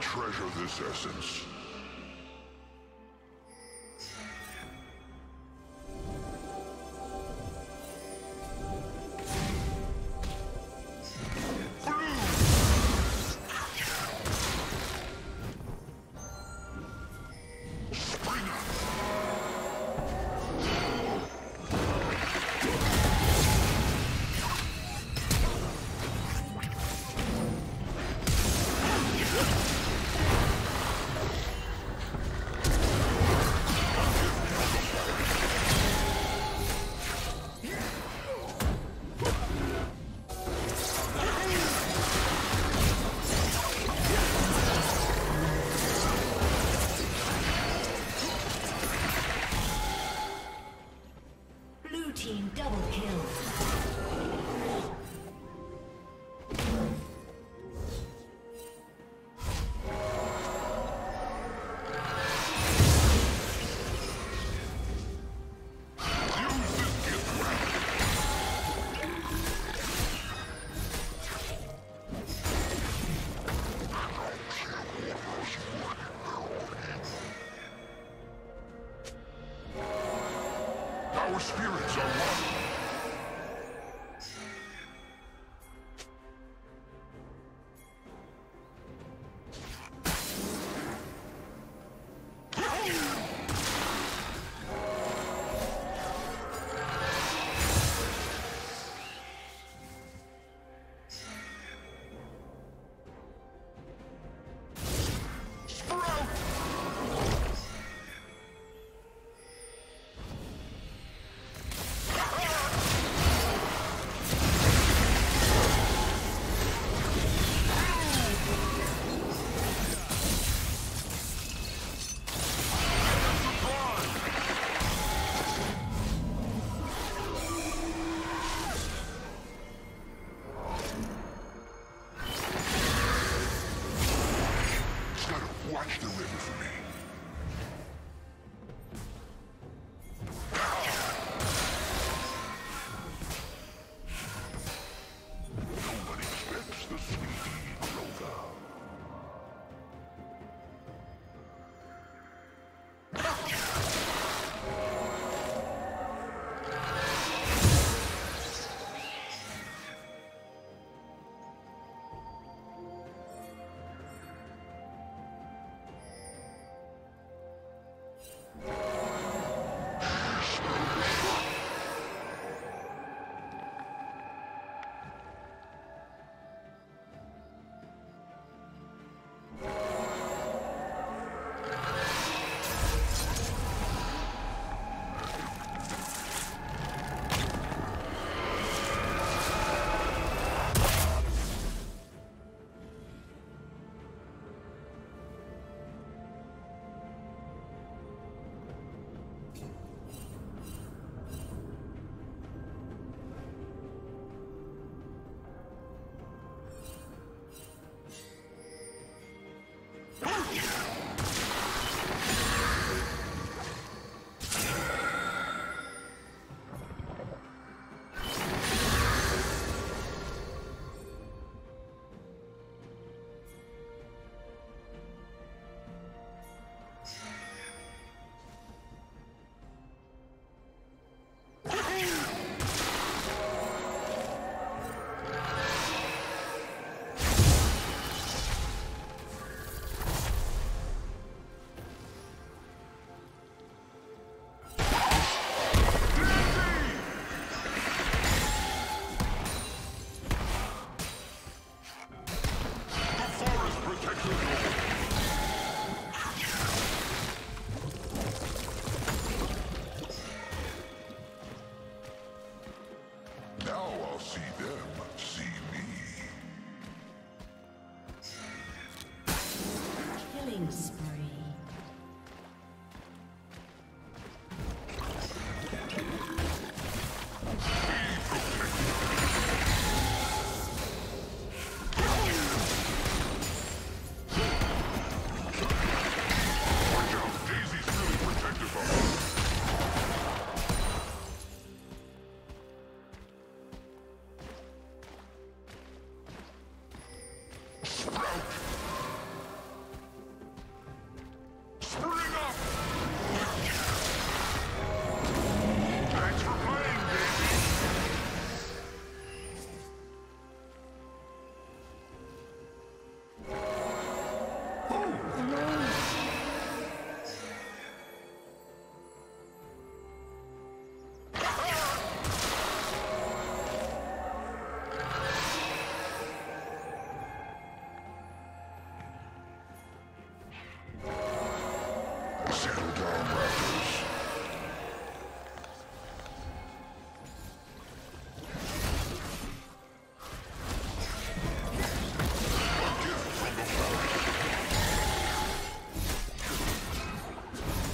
Treasure this essence. Team double kill. Our spirits are one. Watch the river for me.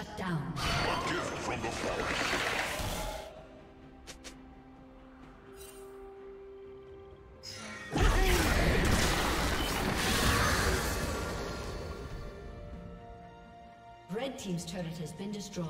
Shut down. A gift from the forest. Red team's turret has been destroyed.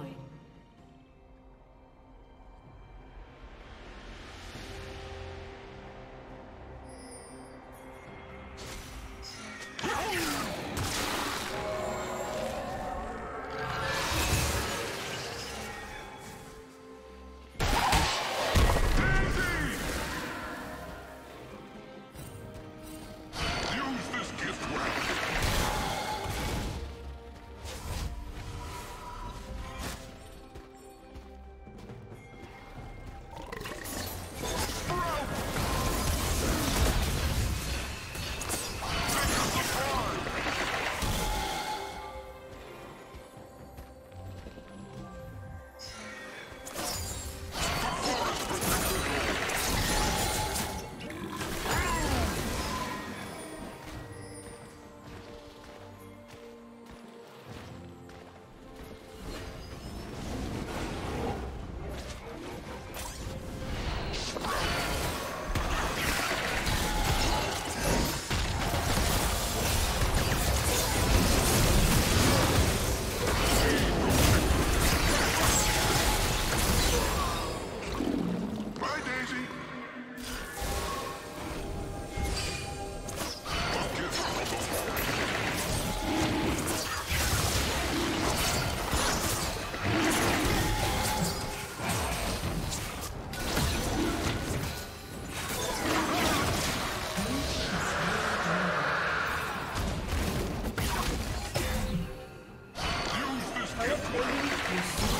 Plating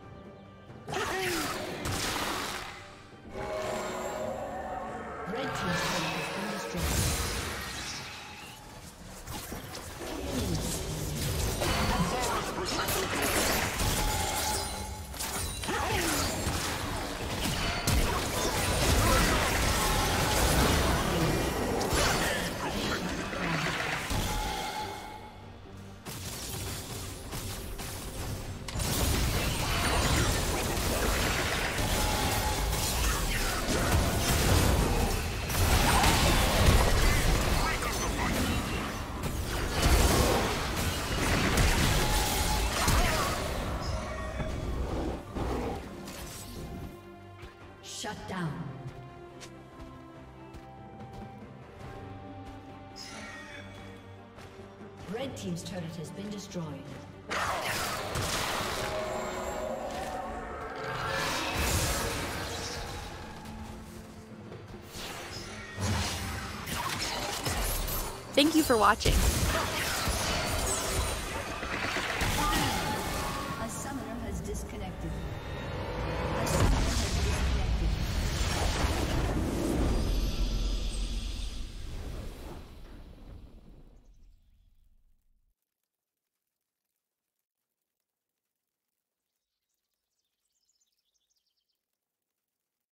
Shut down. Red team's turret has been destroyed. Thank you for watching.